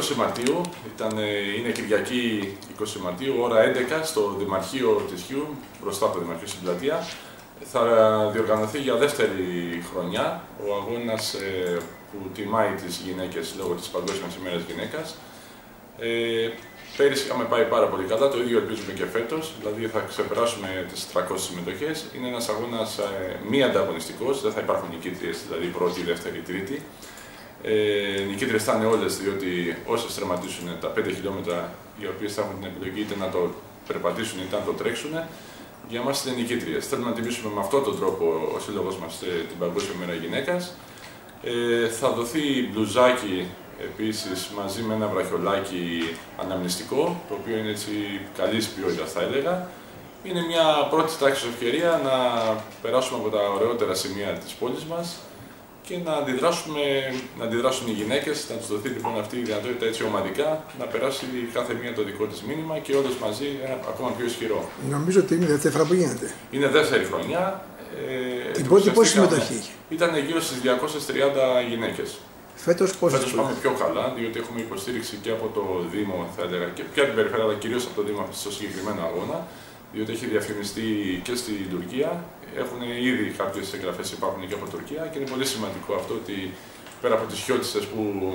20 Μαρτίου, ήταν, ε, είναι Κυριακή 20 Μαρτίου, ώρα 11, στο Δημαρχείο της Χιού, μπροστά από το Δημαρχείο στην πλατεία. Θα διοργανωθεί για δεύτερη χρονιά ο αγώνας ε, που τιμάει τις γυναίκες λόγω της Παγκόσμιας ημέρας γυναίκας. Ε, πέρυσι είχαμε πάει πάρα πολύ καλά, το ίδιο ελπίζουμε και φέτος, δηλαδή θα ξεπεράσουμε τις 300 συμμετοχές. Είναι ένας αγώνας ε, μη ανταγωνιστικός, δεν θα υπάρχουν νικήτριες, δηλαδή πρώτη, δεύτερη, τρίτη. Ε, νικήτριες θα είναι όλες, διότι όσες τερματίσουν τα 5 χιλιόμετρα, οι οποίες θα έχουν την επιλογή είτε να το περπατήσουν είτε να το τρέξουν, για μας είναι νικήτριες. Θέλουμε να τιμήσουμε με αυτόν τον τρόπο ο σύλλογος μας ε, την Παγκόσμια Μέρα Γυναίκας. Ε, θα δοθεί μπλουζάκι επίσης μαζί με ένα βραχιολάκι αναμνηστικό, το οποίο είναι έτσι καλής ποιότητας θα έλεγα. Είναι μια πρώτη τάξη ευκαιρία να περάσουμε από τα ωραιότερα σημεία της πόλης μας και να, αντιδράσουμε, να αντιδράσουν οι γυναίκες, να τους δοθεί λοιπόν αυτή η δυνατότητα έτσι ομαδικά, να περάσει κάθε μία το δικό της μήνυμα και όλες μαζί ένα ακόμα πιο ισχυρό. Νομίζω ότι είναι η δεύτερη φορά που γίνεται. Είναι δεύτερη χρονιά. Ε, Την πρώτη πόση συμμετοχή είχε; Ήταν γύρω στις 230 γυναίκες. Φέτος πώ Φέτος πάμε πιο καλά, διότι έχουμε υποστήριξη και από το Δήμο, θα έλεγα, και πια την περιφέρεια, αλλά κυρίως από το Δήμο στο συγκεκριμένο αγώνα, διότι έχει διαφημιστεί και στην Τουρκία. Έχουν ήδη κάποιες εγγραφές υπάρχουν και από Τουρκία και είναι πολύ σημαντικό αυτό ότι πέρα από τις χιώτιστε που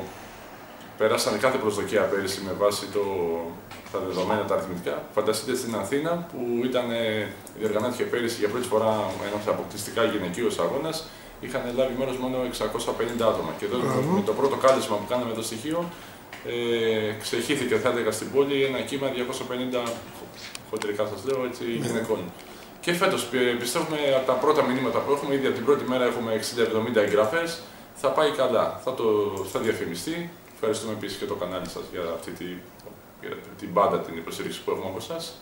πέρασαν κάθε προσδοκία πέρυσι με βάση το, τα δεδομένα τα αριθμητικά. Φανταστείτε στην Αθήνα που ήταν, διοργανώθηκε πέρυσι για πρώτη φορά ένας αποκλειστικά γυναικείος αγώνας είχαν λάβει μέρος μόνο 650 άτομα. Και εδώ με το πρώτο κάλεσμα που κάναμε το στοιχείο, ε, ξεχύθηκε θα έλεγα στην πόλη ένα κύμα 250 χοντρικά σας λέω έτσι ναι. γυναικών. Και φέτος πιστεύουμε από τα πρώτα μηνύματα που έχουμε, ήδη από την πρώτη μέρα έχουμε 60-70 εγγραφές, θα πάει καλά, θα, το, θα διαφημιστεί. Ευχαριστούμε επίσης και το κανάλι σας για αυτή τη, για την πάντα την υποστήριξη που έχουμε από εσάς.